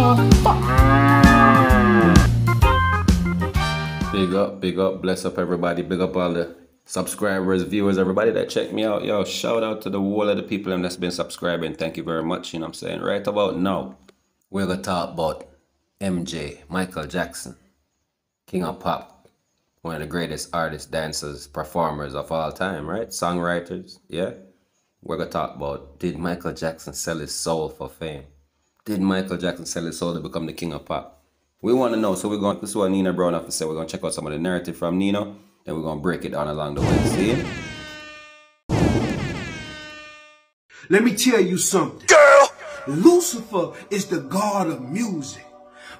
Big up, big up, bless up everybody, big up all the subscribers, viewers, everybody that check me out. Yo, shout out to the whole of the people that's been subscribing. Thank you very much. You know what I'm saying? Right about now, we're gonna talk about MJ, Michael Jackson, King of Pop, one of the greatest artists, dancers, performers of all time, right? Songwriters, yeah? We're gonna talk about did Michael Jackson sell his soul for fame? Did Michael Jackson sell his soul to become the king of pop? We want to know, so we're going to, this is what Nino Brown have to say. We're going to check out some of the narrative from Nino, then we're going to break it down along the way. See? Let me tell you something. Girl! Lucifer is the god of music.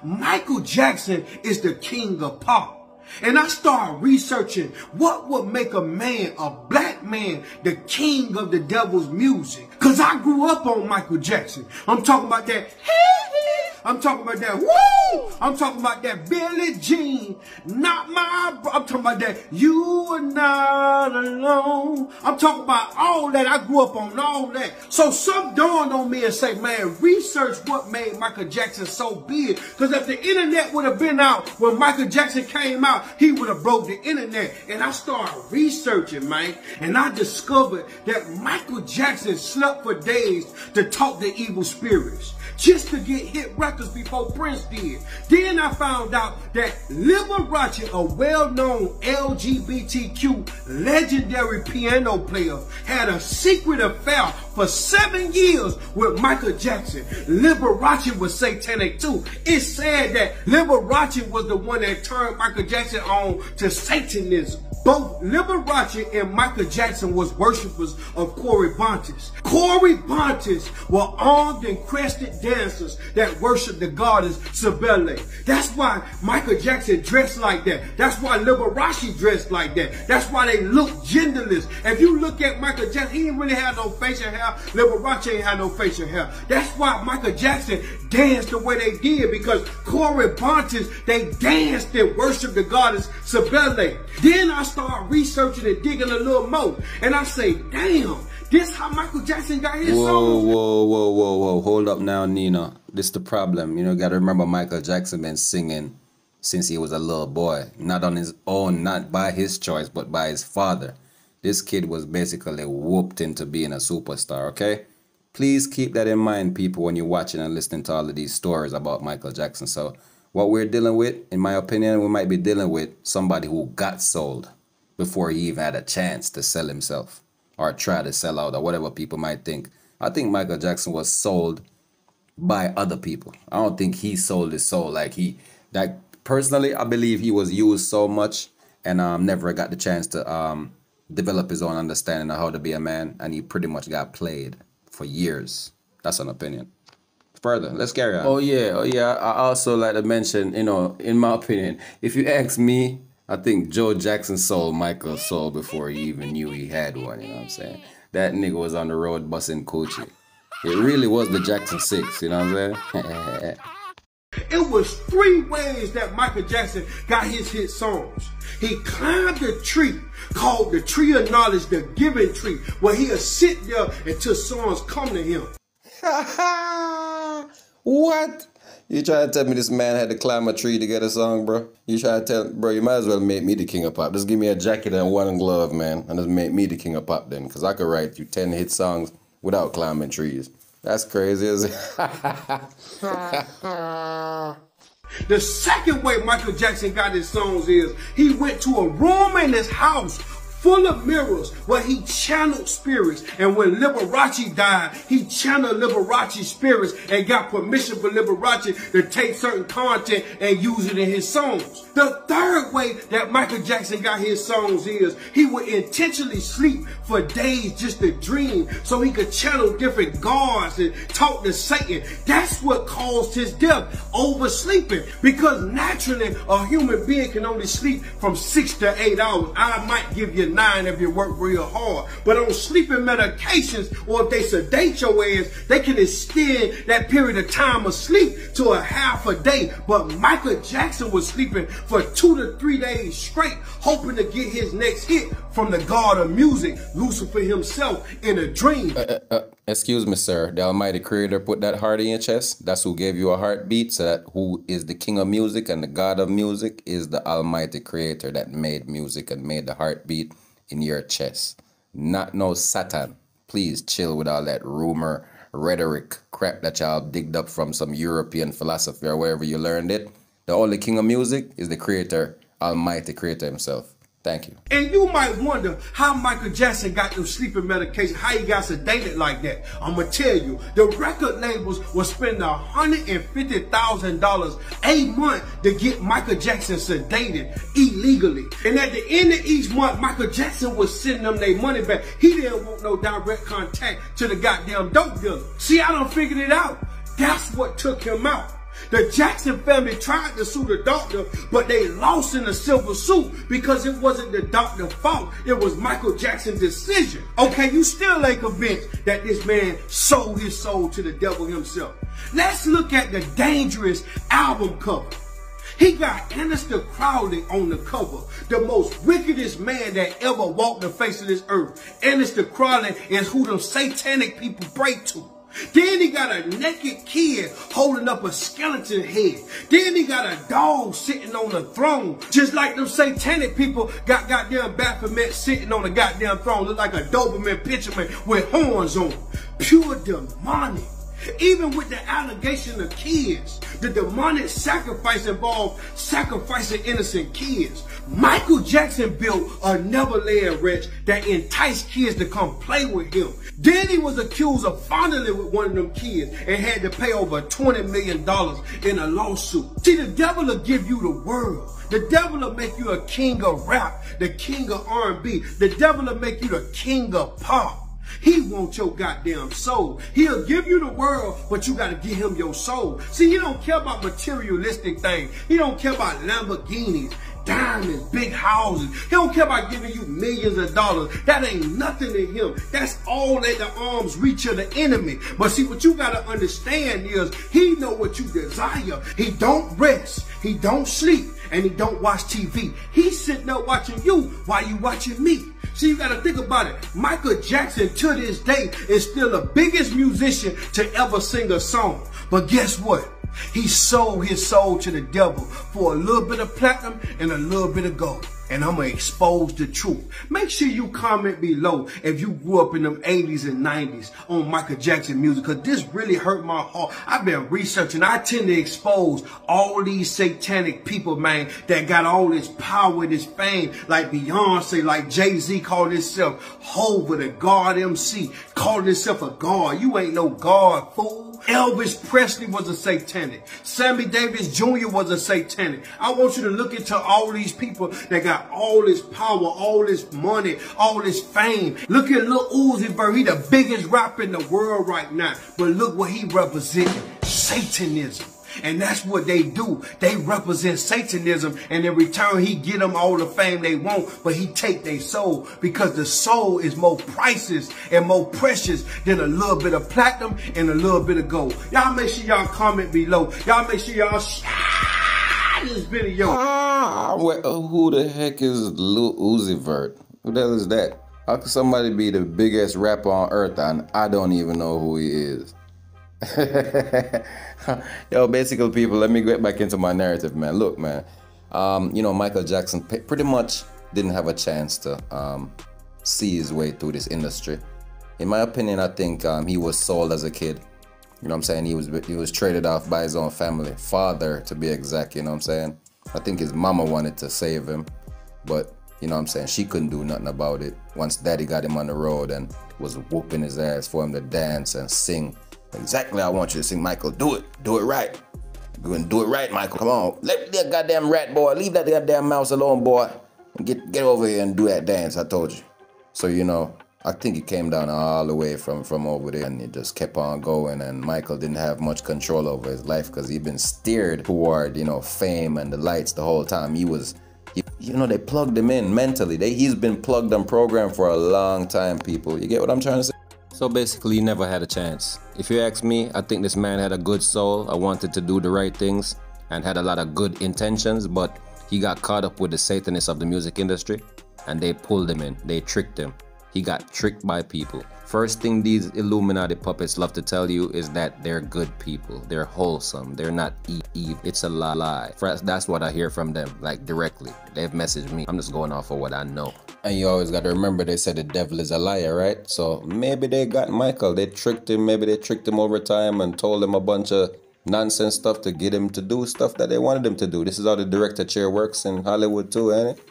Michael Jackson is the king of pop. And I started researching what would make a man, a black man, the king of the devil's music. Cause I grew up on Michael Jackson. I'm talking about that. I'm talking about that. Woo! I'm talking about that Billie Jean. Not my. I'm talking about that. You are not alone. I'm talking about all that. I grew up on all that. So some dawned on me and say, man, research what made Michael Jackson so big. Because if the internet would have been out when Michael Jackson came out, he would have broke the internet. And I started researching, man. And I discovered that Michael Jackson slept for days to talk to evil spirits just to get hit records before Prince did. Then I found out that Liberace, a well-known LGBTQ legendary piano player, had a secret affair for seven years with Michael Jackson. Liberace was satanic too. It's said that Liberace was the one that turned Michael Jackson on to Satanism. Both Liberace and Michael Jackson was worshippers of Corybantes. Corey Bontes were armed and crested dancers that worshiped the goddess Cybele. That's why Michael Jackson dressed like that. That's why Liberace dressed like that. That's why they look genderless. If you look at Michael Jackson, he didn't really have no facial hair. Liberace ain't had no facial hair. That's why Michael Jackson danced the way they did because Corybantes, they danced and worshiped the goddess Cybele. Then I start researching and digging a little more. And I say, damn, this how Michael Jackson got his Whoa, whoa, whoa, whoa, whoa. Hold up now, Nino. This the problem. You know, gotta remember Michael Jackson been singing since he was a little boy. Not on his own, not by his choice, but by his father. This kid was basically whooped into being a superstar, okay? Please keep that in mind, people, when you're watching and listening to all of these stories about Michael Jackson. So, what we're dealing with, in my opinion, we might be dealing with somebody who got sold before he even had a chance to sell himself or try to sell out or whatever people might think. I think Michael Jackson was sold by other people. I don't think he sold his soul like he like personally I believe he was used so much and um never got the chance to um develop his own understanding of how to be a man and he pretty much got played for years. That's an opinion. Further, let's carry on. Oh yeah, oh yeah. I also like to mention, you know, in my opinion, if you ask me, I think Joe Jackson sold Michael's soul before he even knew he had one, you know what I'm saying? That nigga was on the road busting coochie. It really was the Jackson 6, you know what I'm saying? It was three ways that Michael Jackson got his hit songs. He climbed a tree called the tree of knowledge, the giving tree, where he'll sit there until songs come to him. what? You trying to tell me this man had to climb a tree to get a song, bro? You trying to tell, bro, you might as well make me the king of pop. Just give me a jacket and one glove, man, and just make me the king of pop then, because I could write you 10 hit songs without climbing trees. That's crazy, is it? The second way Michael Jackson got his songs is he went to a room in his house full of mirrors where he channeled spirits. And when Liberace died, he channeled Liberace spirits and got permission for Liberace to take certain content and use it in his songs. The third way that Michael Jackson got his songs is he would intentionally sleep for days just to dream so he could channel different gods and talk to Satan. That's what caused his death, oversleeping. Because naturally, a human being can only sleep from six to eight hours. I might give you nine if you work real hard. But on sleeping medications, or if they sedate your ass, they can extend that period of time of sleep to a half a day. But Michael Jackson was sleeping for two to three days straight, hoping to get his next hit from the God of music, Lucifer himself, in a dream. Uh, uh, uh, excuse me, sir. The Almighty Creator put that heart in your chest. That's who gave you a heartbeat. So that who is the King of music and the God of music is the Almighty Creator that made music and made the heartbeat in your chest. Not no Satan. Please chill with all that rumor, rhetoric, crap that y'all digged up from some European philosophy or wherever you learned it. The only king of music is the creator, Almighty Creator himself. Thank you. And you might wonder how Michael Jackson got them sleeping medication, how he got sedated like that. I'm going to tell you, the record labels will spend $150,000 a month to get Michael Jackson sedated illegally. And at the end of each month, Michael Jackson was sending them their money back. He didn't want no direct contact to the goddamn dope dealer. See, I don't figured it out. That's what took him out. The Jackson family tried to sue the doctor, but they lost in a civil suit because it wasn't the doctor's fault. It was Michael Jackson's decision. Okay, you still ain't convinced that this man sold his soul to the devil himself. Let's look at the dangerous album cover. He got Aleister Crowley on the cover, the most wickedest man that ever walked the face of this earth. Aleister Crowley is who the satanic people pray to. Then he got a naked kid holding up a skeleton head. Then he got a dog sitting on the throne. Just like them satanic people got goddamn Baphomet sitting on a goddamn throne. Look like a Doberman picture man with horns on. Pure demonic. Even with the allegation of kids, the demonic sacrifice involved sacrificing innocent kids. Michael Jackson built a Neverland ranch that enticed kids to come play with him. Then he was accused of fondling with one of them kids and had to pay over $20 million in a lawsuit. See, the devil will give you the world. The devil will make you a king of rap, the king of R&B. The devil will make you the king of pop. He wants your goddamn soul. He'll give you the world, but you got to give him your soul. See, he don't care about materialistic things. He don't care about Lamborghinis diamonds, big houses. He don't care about giving you millions of dollars. That ain't nothing to him. That's all at the arm's reach of the enemy. But see, what you got to understand is he know what you desire. He don't rest. He don't sleep. And he don't watch TV. He's sitting there watching you while you watching me. See, you gotta think about it. Michael Jackson to this day is still the biggest musician to ever sing a song. But guess what? He sold his soul to the devil for a little bit of platinum and a little bit of gold and I'm going to expose the truth. Make sure you comment below if you grew up in them 80s and 90s on Michael Jackson music because this really hurt my heart. I've been researching. I tend to expose all these satanic people, man, that got all this power, this fame, like Beyonce, like Jay-Z calling himself Hova, the God MC, calling himself a God. You ain't no God, fool. Elvis Presley was a satanic. Sammy Davis Jr. was a satanic. I want you to look into all these people that got all this power, all this money, all this fame. Look at Lil Uzi Vert. He the biggest rapper in the world right now. But look what he represents. Satanism. And that's what they do. They represent Satanism. And in return, he get them all the fame they want. But he take their soul. Because the soul is more priceless and more precious than a little bit of platinum and a little bit of gold. Y'all make sure y'all comment below. Y'all make sure y'all share this video. Ah, well, who the heck is Lil Uzi Vert? Who the hell is that? How could somebody be the biggest rapper on earth and I don't even know who he is? Yo, basically, people, let me get back into my narrative, man. Look, man, um, you know, Michael Jackson pretty much didn't have a chance to um, see his way through this industry. In my opinion, I think um, he was sold as a kid. You know what I'm saying? He was he was traded off by his own family, father to be exact. You know what I'm saying? I think his mama wanted to save him, but you know what I'm saying? She couldn't do nothing about it. Once daddy got him on the road and was whooping his ass for him to dance and sing Exactly I want you to sing, Michael. Do it. Do it right. Go and do it right, Michael. Come on. Let that goddamn rat boy, leave that goddamn mouse alone, boy. Get get over here and do that dance, I told you. So, you know, I think it came down all the way from, from over there and it just kept on going and Michael didn't have much control over his life because he'd been steered toward, you know, fame and the lights the whole time. He was, he, you know, they plugged him in mentally. They, he's been plugged and programmed for a long time, people. You get what I'm trying to say? So basically, he never had a chance. If you ask me, I think this man had a good soul. I wanted to do the right things and had a lot of good intentions, but he got caught up with the satanists of the music industry. and they pulled him in. They tricked him. He got tricked by people. First thing these Illuminati puppets love to tell you is that they're good people. They're wholesome. They're not evil. It's a lie. That's what I hear from them, like directly. They've messaged me. I'm just going off of what I know. And you always got to remember they said the devil is a liar, right? So maybe they got Michael. They tricked him. Maybe they tricked him over time and told him a bunch of nonsense stuff to get him to do stuff that they wanted him to do. This is how the director chair works in Hollywood too, ain't it?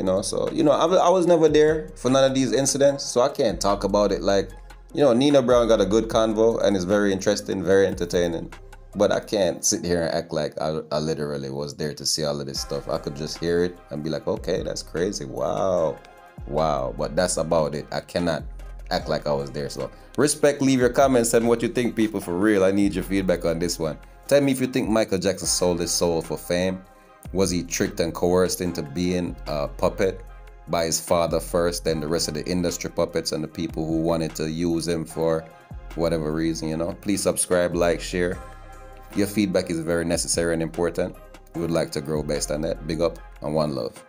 You know, so you know, I, I was never there for none of these incidents, so I can't talk about it. Like, you know, Nino Brown got a good convo and it's very interesting, very entertaining. But I can't sit here and act like I, I literally was there to see all of this stuff. I could just hear it and be like, okay, that's crazy. Wow, wow. But that's about it. I cannot act like I was there. So respect, leave your comments, and what you think, people, for real. I need your feedback on this one. Tell me if you think Michael Jackson sold his soul for fame. Was he tricked and coerced into being a puppet by his father first, then the rest of the industry puppets and the people who wanted to use him for whatever reason, you know? Please subscribe, like, share. Your feedback is very necessary and important. We would like to grow based on that. Big up and one love.